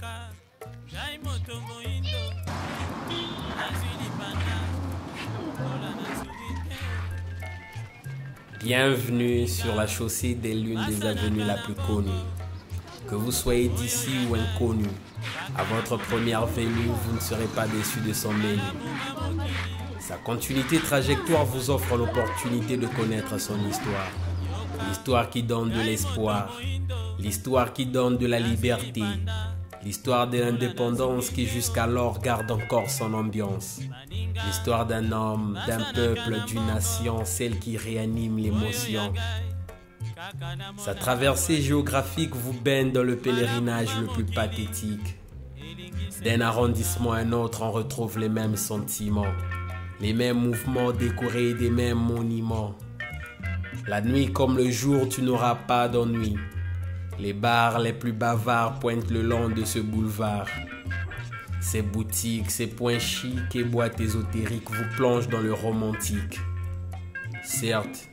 mboka ngai moto moindo nazwi lipanda lokola nazwi te Bienvenue sur la chaussée des l'une des avenues la plus connue. Que vous soyez d'ici ou inconnu, à votre première venue, vous ne serez pas déçu de son menu. Sa continuité trajectoire vous offre l'opportunité de connaître son histoire. L'histoire qui donne de l'espoir, l'histoire qui donne de la liberté, l'histoire de l'indépendance qui jusqu'alors garde encore son ambiance. L'histoire d'un homme, d'un peuple, d'une nation, celle qui réanime l'émotion. Sa traversée géographique vous baigne dans le pèlerinage le plus pathétique. D'un arrondissement à un autre, on retrouve les mêmes sentiments, les mêmes mouvements décorés des mêmes monuments. La nuit comme le jour, tu n'auras pas d'ennui. Les bars les plus bavards pointent le long de ce boulevard. Ces boutiques, ces points chics et boîtes ésotériques vous plongent dans le romantique. Certes,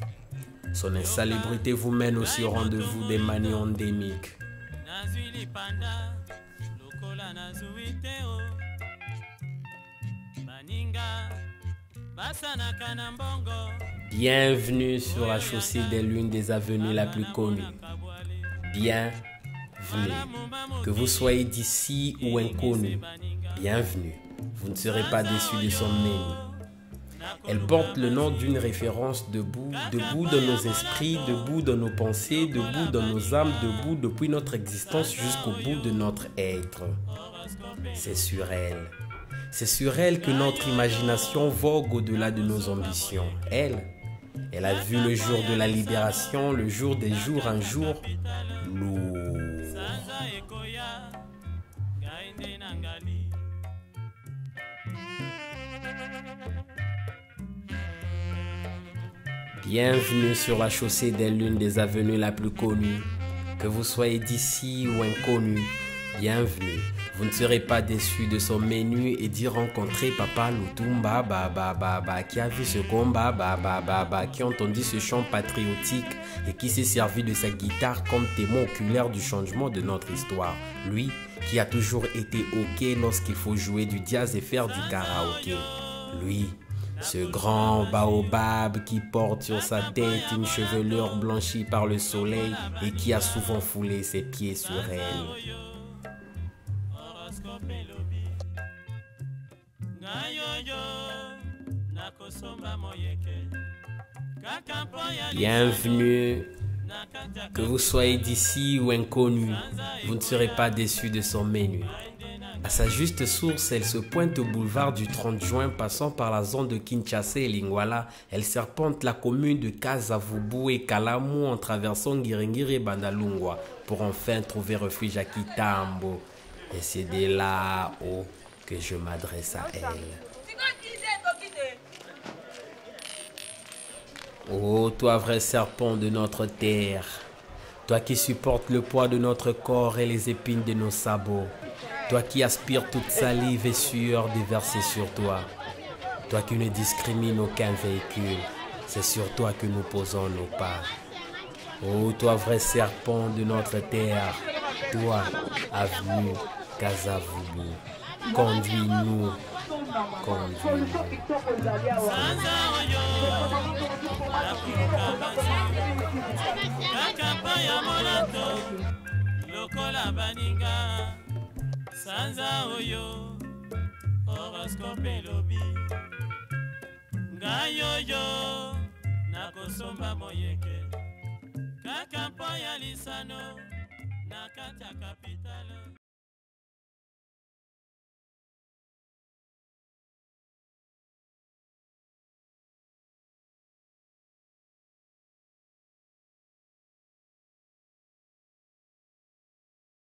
son insalubrité vous mène aussi au rendez-vous des manies endémiques. Bienvenue sur la chaussée des l'une des avenues la plus connue. Bienvenue. Que vous soyez d'ici ou inconnu, bienvenue. Vous ne serez pas déçu de son menu. Elle porte le nom d'une référence debout, debout dans nos esprits, debout dans nos pensées, debout dans nos âmes, debout depuis notre existence jusqu'au bout de notre être. C'est sur elle. C'est sur elle que notre imagination vogue au-delà de nos ambitions. Elle, elle a vu le jour de la libération, le jour des jours, un jour lourd. Bienvenue sur la chaussée des l'une des avenues la plus connue. Que vous soyez d'ici ou inconnu, bienvenue. Vous ne serez pas déçu de son menu et d'y rencontrer Papa Lutumba qui a vu ce combat qui a entendu ce chant patriotique et qui s'est servi de sa guitare comme témoin oculaire du changement de notre histoire. Lui qui a toujours été OK lorsqu'il faut jouer du jazz et faire du karaoké. Lui ce grand baobab qui porte sur sa tête une chevelure blanchie par le soleil et qui a souvent foulé ses pieds sur elle. Horoscope elobi ngai oyo nakosomba moyeke kaka mpo ya Bienvenue, que vous soyez d'ici ou inconnu, vous ne serez pas déçu de son menu. À sa juste source, elle se pointe au boulevard du 30 juin, passant par la zone de Kinshasa et Lingwala. Elle serpente la commune de Kazavubu et Kalamu en traversant Ngiringiri et Bandalungwa pour enfin trouver refuge à Kitambo. Et c'est de là-haut que je m'adresse à elle. Oh, toi vrai serpent de notre terre, toi qui supportes le poids de notre corps et les épines de nos sabots, toi qui aspires toute salive et sueur déversée sur toi, toi qui ne discrimines aucun véhicule, c'est sur toi que nous posons nos pas. Oh, toi vrai serpent de notre terre, toi, avenue Kazavubu, conduis-nous, conduis-nous. lokola baninga sanza oyo horoscope elobi ngai oyo nakosomba moyeke kaka mpo ya lisano na kati ya kapitale